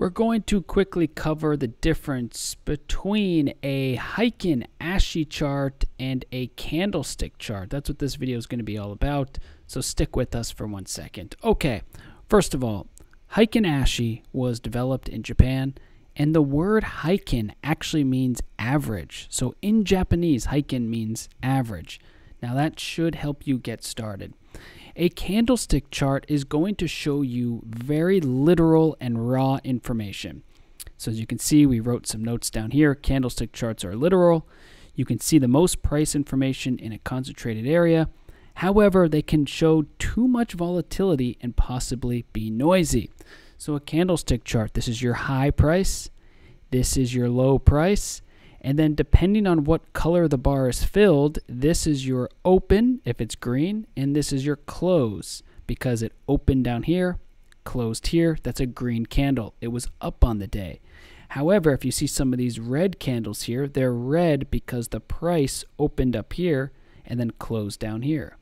we're going to quickly cover the difference between a Heikin Ashi chart and a candlestick chart. That's what this video is going to be all about, so stick with us for one second. Okay, first of all, Heikin Ashi was developed in Japan, and the word Heikin actually means average. So in Japanese, Heikin means average. Now that should help you get started. A candlestick chart is going to show you very literal and raw information. So as you can see, we wrote some notes down here. Candlestick charts are literal. You can see the most price information in a concentrated area. However, they can show too much volatility and possibly be noisy. So a candlestick chart, this is your high price, this is your low price, and then depending on what color the bar is filled, this is your open if it's green, and this is your close because it opened down here, closed here. That's a green candle. It was up on the day. However, if you see some of these red candles here, they're red because the price opened up here and then closed down here.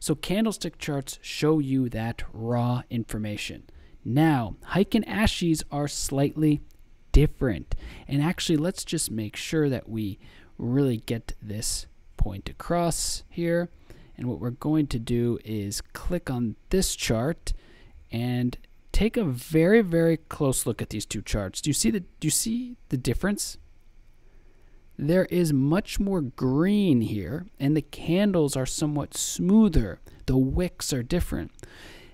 So candlestick charts show you that raw information. Now, Heikin Ashis are slightly different. And actually, let's just make sure that we really get this point across here. And what we're going to do is click on this chart and take a very, very close look at these two charts. Do you see the, do you see the difference? There is much more green here, and the candles are somewhat smoother. The wicks are different.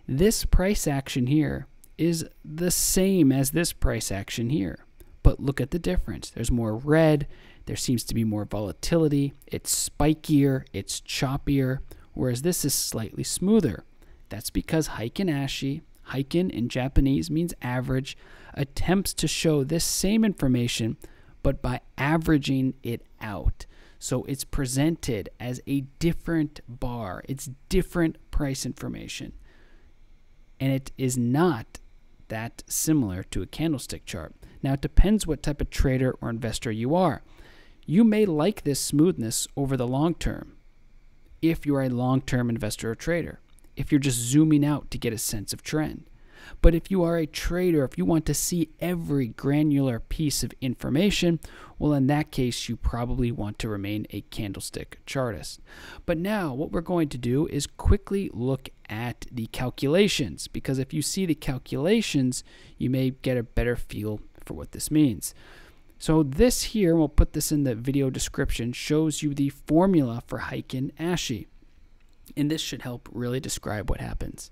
This price action here is the same as this price action here. But look at the difference. There's more red. There seems to be more volatility. It's spikier. It's choppier. Whereas this is slightly smoother. That's because Heikin Ashi, Heikin in Japanese means average, attempts to show this same information, but by averaging it out. So it's presented as a different bar. It's different price information. And it is not that similar to a candlestick chart. Now, it depends what type of trader or investor you are. You may like this smoothness over the long term if you are a long term investor or trader, if you're just zooming out to get a sense of trend. But if you are a trader, if you want to see every granular piece of information, well, in that case, you probably want to remain a candlestick chartist. But now, what we're going to do is quickly look at the calculations, because if you see the calculations, you may get a better feel for what this means. So this here, we'll put this in the video description, shows you the formula for Heikin Ashi. And this should help really describe what happens.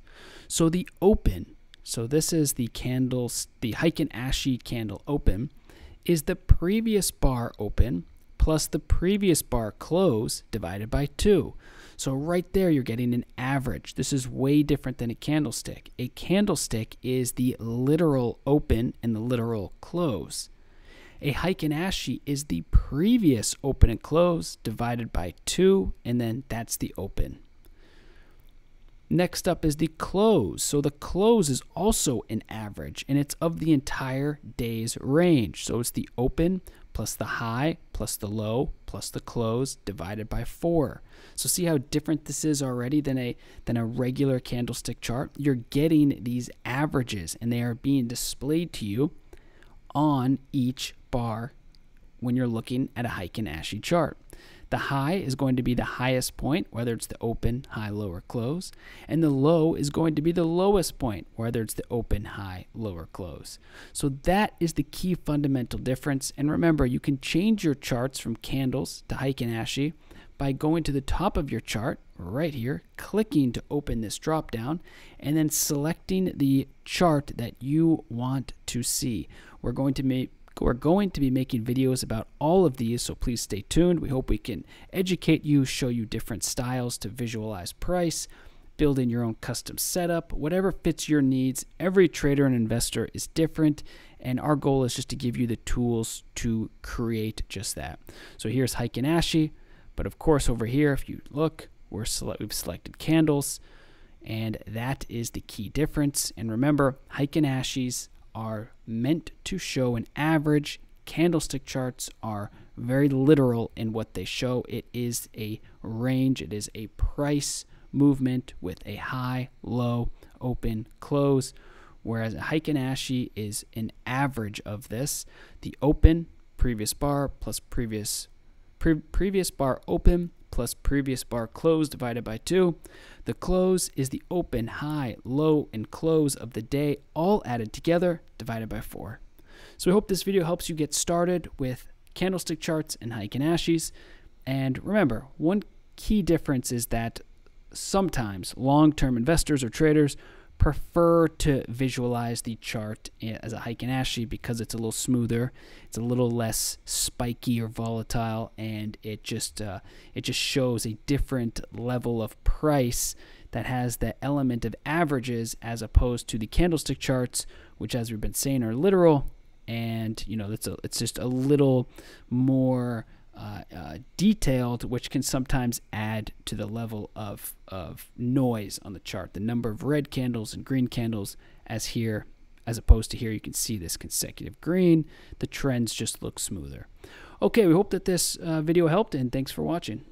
So the open so this is the candles, the Heikin Ashi candle open, is the previous bar open plus the previous bar close divided by 2. So right there you're getting an average. This is way different than a candlestick. A candlestick is the literal open and the literal close. A hike Heikin Ashi is the previous open and close divided by 2 and then that's the open. Next up is the close. So the close is also an average and it's of the entire day's range. So it's the open plus the high plus the low plus the close divided by 4. So see how different this is already than a than a regular candlestick chart? You're getting these averages and they are being displayed to you on each bar when you're looking at a Heikin Ashi chart. The high is going to be the highest point, whether it's the open, high, low, or close. And the low is going to be the lowest point, whether it's the open, high, low, or close. So that is the key fundamental difference. And remember, you can change your charts from candles to Heikin Ashi by going to the top of your chart right here, clicking to open this drop down, and then selecting the chart that you want to see. We're going to make we're going to be making videos about all of these, so please stay tuned. We hope we can educate you, show you different styles to visualize price, build in your own custom setup, whatever fits your needs. Every trader and investor is different, and our goal is just to give you the tools to create just that. So here's Heikin Ashi, but of course over here, if you look, we're sele we've selected candles, and that is the key difference. And remember, Heikin Ashis are meant to show an average. Candlestick charts are very literal in what they show. It is a range, it is a price movement with a high, low, open, close. whereas Ashi is an average of this. The open, previous bar plus previous pre previous bar open plus previous bar close divided by 2. The close is the open, high, low, and close of the day all added together divided by 4. So we hope this video helps you get started with candlestick charts and Ashis. And remember, one key difference is that sometimes long-term investors or traders prefer to visualize the chart as a Heikin Ashi because it's a little smoother, it's a little less spiky or volatile, and it just uh, it just shows a different level of price that has the element of averages as opposed to the candlestick charts, which, as we've been saying, are literal, and you know it's a, it's just a little more uh, uh, detailed, which can sometimes add to the level of, of noise on the chart. The number of red candles and green candles, as here, as opposed to here, you can see this consecutive green. The trends just look smoother. Okay, we hope that this uh, video helped, and thanks for watching.